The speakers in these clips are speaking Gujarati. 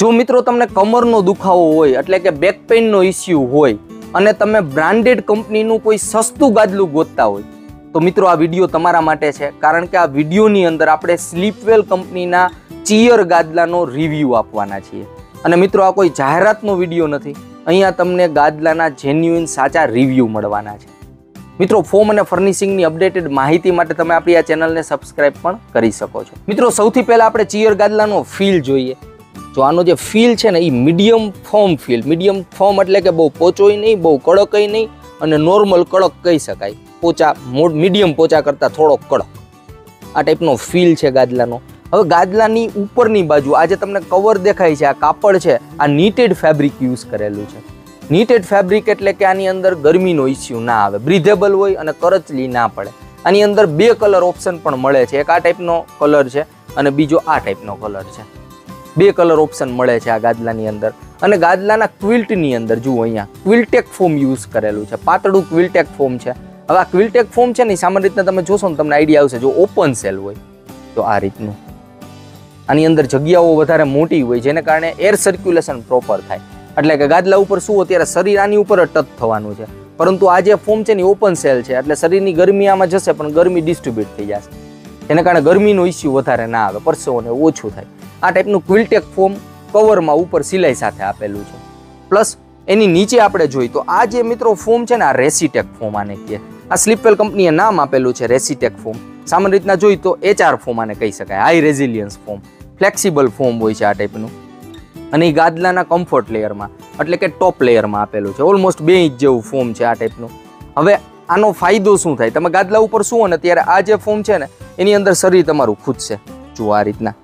જો મિત્રો તમને કમરનો દુખાવો હોય, એટલે કે બેક પેઇનનો ઇસ્યુ હોય, અને તમે બ્રાન્ડેડ કંપનીનું કોઈ સસ્તું ગાદલું ગોતતા હોય, તો મિત્રો આ વીડિયો તમારા માટે છે. કારણ કે આ વિડીયોની અંદર આપણે સ્લીપવેલ કંપનીના ચિયર ગાદલાનો રિવ્યૂ આપવાના છીએ. અને મિત્રો આ કોઈ જાહેરાતનો વીડિયો નથી. અહીંયા તમને ગાદલાના જેન્યુઇન સાચા રિવ્યૂ મળવાના છે. મિત્રો ફોમ અને ફર્નિશિંગની અપડેટેડ માહિતી માટે તમે આપણી આ ચેનલને સબસ્ક્રાઇબ પણ કરી શકો છો. મિત્રો સૌથી પહેલાં આપણે ચિયર ગાદલાનો ફીલ જોઈએ. જો આનો જે ફીલ છે ને એ medium form feel medium form એટલે કે બહુ પોચોય નહીં, બહુ કડકય નહીં અને નોર્મલ કડક કહી શકાય. પોચા મીડિયમ પોચા કરતાં થોડોક કડક. આ ટાઈપનો ફીલ છે ગાદલાનો. હવે ગાદલાની ઉપરની બાજુ આ જે તમને કવર દેખાય છે, આ કાપડ છે, આ નીટેડ ફેબ્રિક યુઝ કરેલું છે. નીટેડ ફેબ્રિક એટલે કે આની અંદર ગરમીનો ઇસ્યુ ના આવે. બ્રિધેબલ હોય અને કરચલી ના પડે. આની અંદર બે કલર ઓપ્શન પણ મળે છે. એક આ ટાઈપનો કલર છે અને બીજો આ ટાઈપનો કલર છે. બે કલર ઓપ્શન મળે છે આ ગાદલાની અંદર. અને ગાદલાના ક્વિલ્ટની અંદર જુઓ અહીંયા, ક્વિલ્ટેક ફોમ યુઝ કરેલું છે. પાતળું ક્વિલ્ટેક ફોમ છે. હવે આ ક્વિલ્ટેક ફોમ છે ને સામાન્ય રીતના તમે જોશો ને તમને આઈડિયા આવશે. જો ઓપન સેલ હોય, તો આ રીતનું. આની અંદર જગ્યાઓ વધારે મોટી હોય, જેને કારણે એર સર્ક્યુલેશન પ્રોપર થાય. એટલે કે ગાદલા ઉપર શું અત્યારે શરીર આની ઉપર ટચ થવાનું છે. પરંતુ આ જે ફોમ છે ને ઓપન સેલ છે, એટલે શરીરની ગરમી આમાં જશે, પણ ગરમી ડિસ્ટ્રીબ્યુટ થઈ જશે. એને કારણે ગરમીનો ઇસ્યુ વધારે ના આવે પરસેવોને ઓછું થાય. આ ટાઈપનું ક્વિલટેક ફોર્મ કવરમાં ઉપર સિલાઈ સાથે આપેલું છે. પ્લસ એની નીચે આપણે જોઈ તો આ જે મિત્રો ફોર્મ છે ને, આ રેસીટેક ફોર્મ આને કહે. આ સ્લીપવેલ કંપનીએ નામ આપેલું છે રેસીટેક ફોર્મ સામાન્ય રીતના જોઈ તો એચઆર ફોર્મ આને કહી શકાય. High resilience form flexible form હોય છે આ ટાઈપનું અને એ ગાદલાના કમ્ફર્ટ લેયરમાં એટલે કે ટોપ લેયરમાં આપેલું છે. ઓલમોસ્ટ બે ઇંચ જેવું ફોર્મ છે આ ટાઈપનું હવે આનો ફાયદો શું થાય? તમે ગાદલા ઉપર શું અને ત્યારે આ જે ફોર્મ છે ને, એની અંદર શરીર તમારું ખૂદશે જુઓ આ રીતના.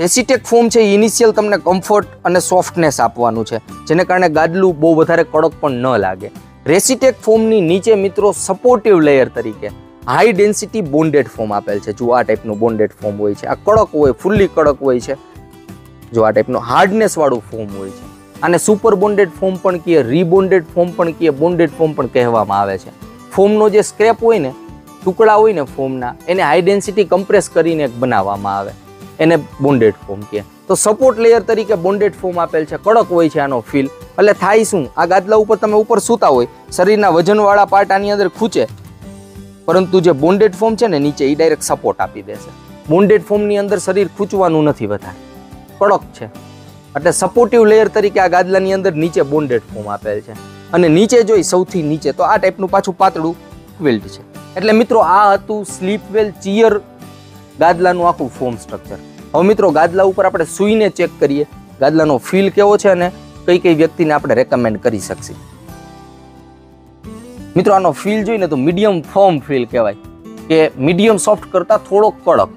રેસીટેક ફોમ છે ઇનિશિયલ તમને કમ્ફર્ટ અને સોફ્ટનેસ આપવાનું છે, જેને કારણે ગાદલું બહુ વધારે કડક પણ ન લાગે. રેસીટેક ફોમની નીચે મિત્રો સપોર્ટિવ લેયર તરીકે હાઈ ડેન્સિટી બોન્ડેડ ફોમ આપેલ છે. જો આ ટાઈપનું બોન્ડેડ ફોમ હોય છે, આ કડક હોય ફૂલ્લી કડક હોય છે, જો આ ટાઈપનું હાર્ડનેસવાળું ફોર્મ હોય છે. આને સુપર બોન્ડેડ ફોમ પણ કહીએ રીબોન્ડેડ ફોમ પણ કહીએ બોન્ડેડ ફોમ પણ કહેવામાં આવે છે. ફોમનો જે સ્ક્રેપ હોય ને, ટુકડા હોય ને ફોમના એને હાઈ ડેન્સિટી કમ્પ્રેસ કરીને બનાવવામાં આવે. એને બોન્ડેડ ફોર્મ કહે. તો સપોર્ટ લેયર તરીકે બોન્ડેડ ફોર્મ આપેલ છે, કડક હોય છે આનો ફીલ એટલે થાય શું? આ ગાદલા ઉપર તમે ઉપર સૂતા હોય, શરીરના વજનવાળા પાર્ટ આની અંદર ખૂચે. પરંતુ જે બોન્ડેડ ફોર્મ છે ને, નીચે એ ડાયરેક્ટ સપોર્ટ આપી દેશે. બોન્ડેડ ફોર્મની અંદર શરીર ખૂંચવાનું નથી વધારે. કડક છે. એટલે સપોર્ટિવ લેયર તરીકે આ ગાદલાની અંદર નીચે બોન્ડેડ ફોર્મ આપેલ છે. અને નીચે જોઈ સૌથી નીચે, તો આ ટાઈપનું પાછું પાતળું ક્વિલ્ટ છે. એટલે મિત્રો, આ હતું સ્લીપવેલ ચિયર ગાદલાનું આખું ફોર્મ સ્ટ્રક્ચર હવે મિત્રો, ગાદલા ઉપર આપણે સૂઈને ચેક કરીએ. ગાદલાનો ફીલ કેવો છે અને કઈ કઈ વ્યક્તિને આપણે રેકમેન્ડ કરી શકશે. મિત્રો, આનો ફીલ જોઈને તો મીડિયમ ફોર્મ ફીલ કહેવાય કે મીડિયમ સોફ્ટ કરતાં થોડોક કડક.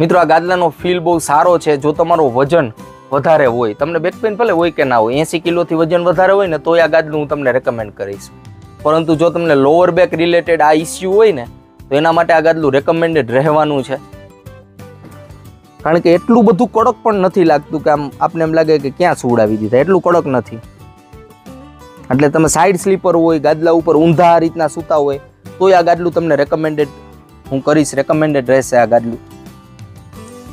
મિત્રો, આ ગાદલાનો ફીલ બહુ સારો છે. જો તમારો વજન વધારે હોય, તમને બેક ભલે હોય કે ના હોય, એસી કિલોથી વજન વધારે હોય ને તો આ ગાદલું હું તમને રેકમેન્ડ કરીશ. પરંતુ જો તમને લોઅર બેક રિલેટેડ આ ઇસ્યુ હોય ને, તો એના માટે આ ગાદલું રેકમેન્ડેડ રહેવાનું છે. કારણ કે એટલું બધું કડક પણ નથી લાગતું કે આમ આપને એમ લાગે કે ક્યાં સુવડાવી દીધા, એટલું કડક નથી. એટલે તમે સાઈડ સ્લીપર હોય, ગાદલા ઉપર ઊંધા આ રીતના સૂતા હોય, તોય આ ગાદલું તમને રેકમેન્ડેડ હું કરીશ રેકમેન્ડેડ રહેશે આ ગાદલું.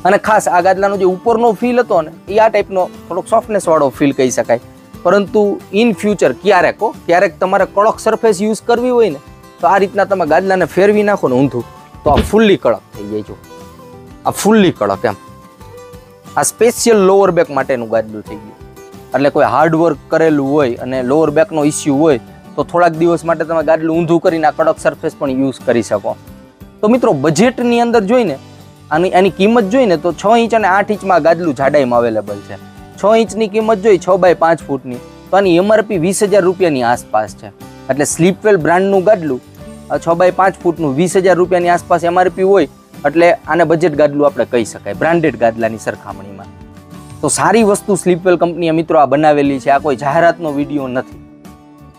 અને ખાસ આ ગાદલાનો જે ઉપરનો ફીલ હતો ને, એ આ ટાઈપનો થોડોક સોફ્ટનેસ વાળો ફીલ કહી શકાય. પરંતુ ઇન ફ્યુચર ક્યારેક હો ક્યારેક તમારે કડક સરફેસ યુઝ કરવી હોય ને, તો આ રીતના તમે ગાદલાને ફેરવી નાખો ને ઊંધું. તો આ ફૂલ્લી કડક થઈ જાય જો. આ ફૂલ્લી કડક એમ. આ સ્પેશિયલ લોઅર બેક માટેનું ગાદલું થઈ ગયું. એટલે કોઈ હાર્ડ વર્ક કરેલું હોય અને લોઅર બેકનો ઇસ્યુ હોય, તો થોડાક દિવસ માટે તમે ગાદલું ઊંધું કરીને આ કડક સરફેસ પણ યુઝ કરી શકો. તો મિત્રો બજેટની અંદર જોઈને, આની એની કિંમત જોઈને તો છ ઇંચ અને આઠ ઇંચમાં ગાદલું જાડાઈમાં અવેલેબલ છે. છ ઇંચની કિંમત જોઈ છ બાય પાંચ ફૂટની. તો આની એમઆરપી વીસ હજાર રૂપિયાની આસપાસ છે. એટલે સ્લીપવેલ બ્રાન્ડનું ગાદલું છ બાય પાંચ ફૂટનું વીસ હજાર રૂપિયાની આસપાસ એમઆરપી હોય, એટલે આને બજેટ ગાદલું આપણે કહી શકાય બ્રાન્ડેડ ગાદલાની સરખામણીમાં. તો સારી વસ્તુ સ્લીપવેલ કંપનીએ મિત્રો આ બનાવેલી છે, આ કોઈ જાહેરાતનો વીડિયો નથી.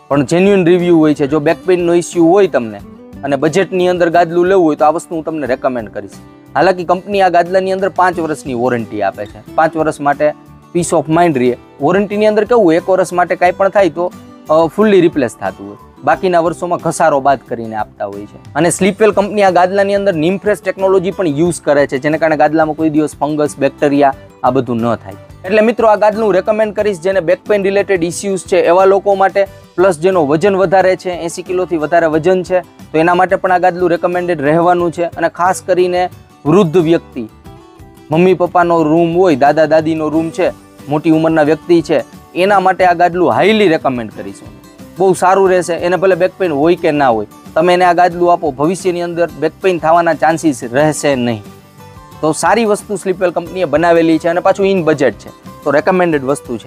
પણ જેન્યુઅન રિવ્યૂ હોય છે, જો બેક પેઇનનો ઇસ્યુ હોય તમને, અને બજેટની અંદર ગાદલું લેવું હોય તો આ વસ્તુ હું તમને રેકમેન્ડ કરીશ. હાલાકી કંપની આ ગાદલાની અંદર પાંચ વર્ષની વોરંટી આપે છે. પાંચ વર્ષ માટે પીસ ઓફ માઇન્ડ રહે. વોરંટીની અંદર કેવું એક વર્ષ માટે કાંઈ પણ થાય તો ફૂલ્લી રિપ્લેસ થતું હોય. બાકીના વર્ષોમાં ઘસારો બાદ કરીને આપતા હોય છે. અને સ્લીપવેલ કંપની આ ગાદલાની અંદર નિમફ્રેશ ટેકનોલોજી પણ યુઝ કરે છે, જેને કારણે ગાદલામાં કોઈ દિવસ ફંગસ બેક્ટેરિયા આ બધું ન થાય. એટલે મિત્રો, આ ગાદલું રેકમેન્ડ કરીશ, જેને બેક પેઇન રિલેટેડ ઇસ્યુઝ છે, એવા લોકો માટે પ્લસ જેનો વજન વધારે છે, એંસી કિલોથી વધારે વજન છે, તો એના માટે પણ આ ગાદલું રેકમેન્ડેડ રહેવાનું છે. અને ખાસ કરીને વૃદ્ધ વ્યક્તિ મમ્મી પપ્પાનો રૂમ હોય, દાદા દાદીનો રૂમ છે, મોટી ઉંમરના વ્યક્તિ છે, એના માટે આ ગાદલું હાઈલી રેકમેન્ડ કરીશું. બહુ સારું રહેશે, એને ભલે બેક પેઇન હોય કે ના હોય, તમે એને આ ગાદલું આપો, ભવિષ્યની અંદર બેક પેઇન થવાના ચાન્સીસ રહેશે નહીં. તો સારી વસ્તુ સ્લીપવેલ કંપનીએ બનાવેલી છે અને પાછું ઇન બજેટ છે. તો રેકમેન્ડેડ વસ્તુ છે.